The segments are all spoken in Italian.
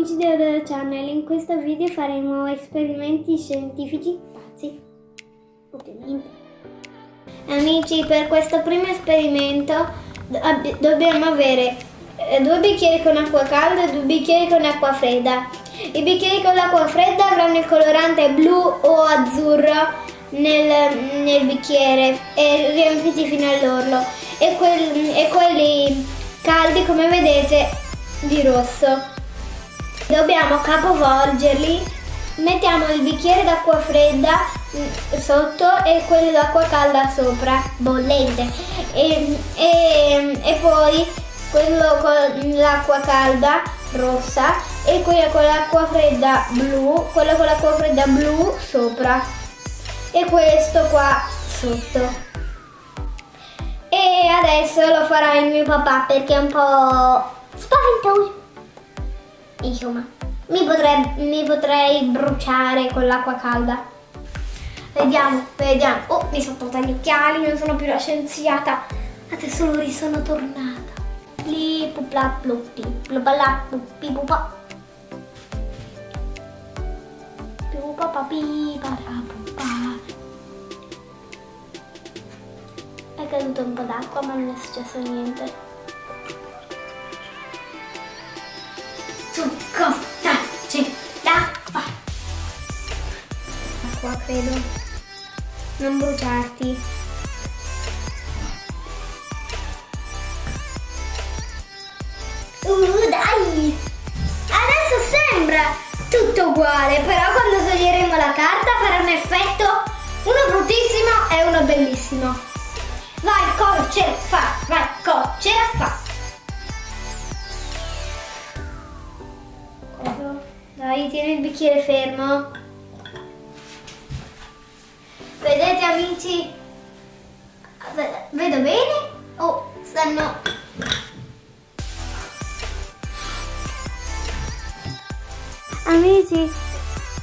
amici del channel, in questo video faremo esperimenti scientifici pazzi, ovviamente. Amici, per questo primo esperimento dobbiamo avere eh, due bicchieri con acqua calda e due bicchieri con acqua fredda. I bicchieri con l'acqua fredda avranno il colorante blu o azzurro nel, nel bicchiere e riempiti fino all'orlo e, e quelli caldi come vedete di rosso. Dobbiamo capovolgerli, mettiamo il bicchiere d'acqua fredda mm, sotto e quello d'acqua calda sopra, bollente. E, e, e poi quello con l'acqua calda rossa e quello con l'acqua fredda blu, quello con l'acqua fredda blu sopra e questo qua sotto. E adesso lo farà il mio papà perché è un po' spaventoso. Insomma, mi potrei, mi potrei bruciare con l'acqua calda. Vediamo, vediamo. Oh, mi sono tolta gli occhiali, non sono più la scienziata. Adesso lo risono tornata. Pli pupla pluppi, plupala pluppi pupa. Pupa papi para pupa. È caduto un po' d'acqua ma non è successo niente. Credo. Non bruciarti. Uh, dai! Adesso sembra tutto uguale, però quando toglieremo la carta farà un effetto uno bruttissimo e uno bellissimo. Vai, cocce, fa, vai, cocce, fa. Dai, tieni il bicchiere fermo. Vedete amici? Vedo bene? Oh, stanno... Amici,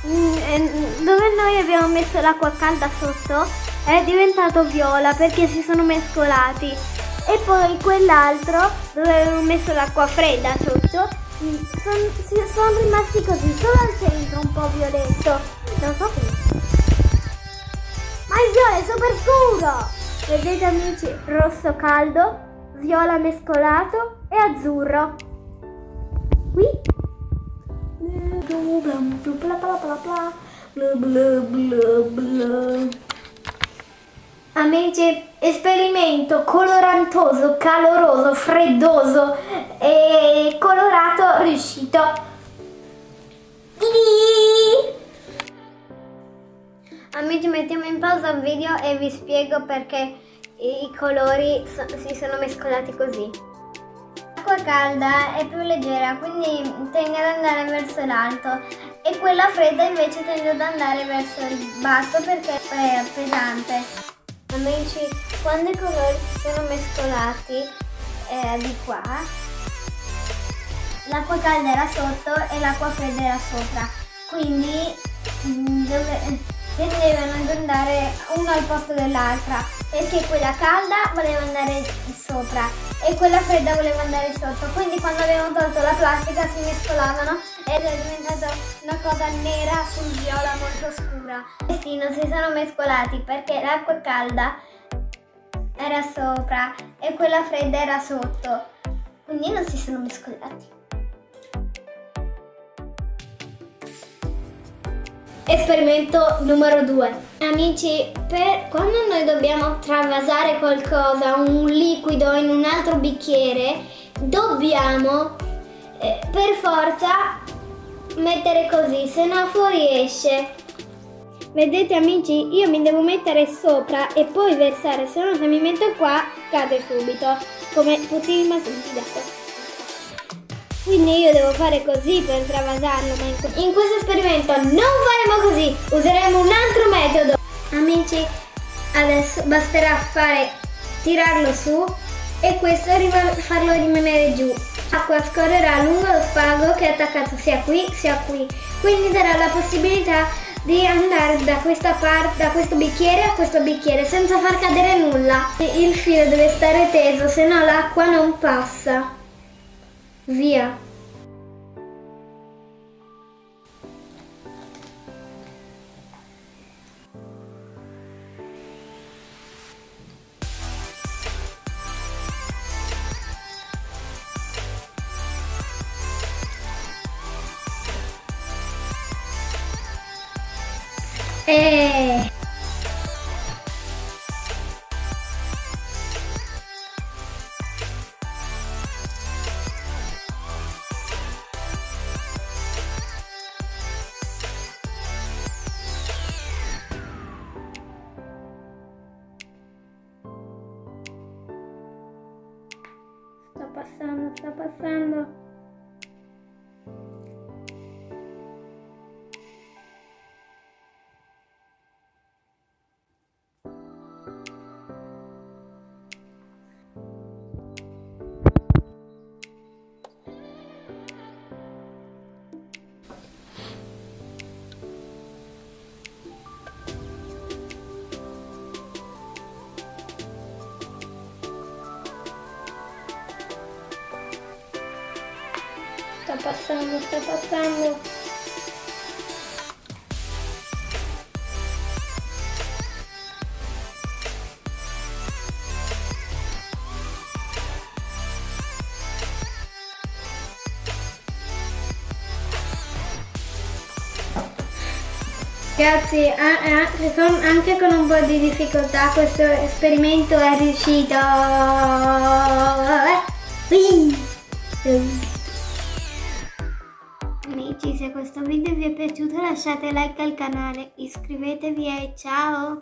mm, eh, dove noi abbiamo messo l'acqua calda sotto è diventato viola perché si sono mescolati e poi quell'altro dove avevo messo l'acqua fredda sotto sono, sono rimasti così, solo al centro un po' violetto. Non so perché. Viola è super scuro! Vedete amici, rosso caldo, viola mescolato e azzurro. Qui. Amici, esperimento colorantoso, caloroso, freddoso e colorato riuscito. Amici, mettiamo in pausa il video e vi spiego perché i colori so si sono mescolati così. L'acqua calda è più leggera, quindi tende ad andare verso l'alto e quella fredda invece tende ad andare verso il basso perché è pesante. Amici, quando i colori si sono mescolati eh, di qua, l'acqua calda era sotto e l'acqua fredda era sopra. Quindi mm, dove, tendevano ad andare una al posto dell'altra. Perché quella calda voleva andare sopra e quella fredda voleva andare sotto. Quindi quando avevano tolto la plastica si mescolavano ed è diventata una cosa nera sul viola molto scura. Questi non si sono mescolati perché l'acqua calda era sopra e quella fredda era sotto. Quindi non si sono mescolati Esperimento numero 2. Amici, per quando noi dobbiamo travasare qualcosa, un liquido in un altro bicchiere, dobbiamo eh, per forza mettere così, se no fuoriesce. Vedete amici, io mi devo mettere sopra e poi versare, se no se mi metto qua cade subito, come tutti i masini quindi io devo fare così per travasarlo, ma in, questo esperimento non faremo così, useremo un altro metodo. Amici, adesso basterà fare, tirarlo su e questo farlo rimanere giù. L'acqua scorrerà lungo lo spago che è attaccato sia qui sia qui, quindi darà la possibilità di andare da questa parte, da questo bicchiere a questo bicchiere senza far cadere nulla. Il filo deve stare teso, se no l'acqua non passa. via. É... Sta passando, sta passando. Passando, sta passando. Ragazzi, anche con, un po' di difficoltà questo esperimento è riuscito. Amici, se questo video vi è piaciuto lasciate like al canale, iscrivetevi e ciao!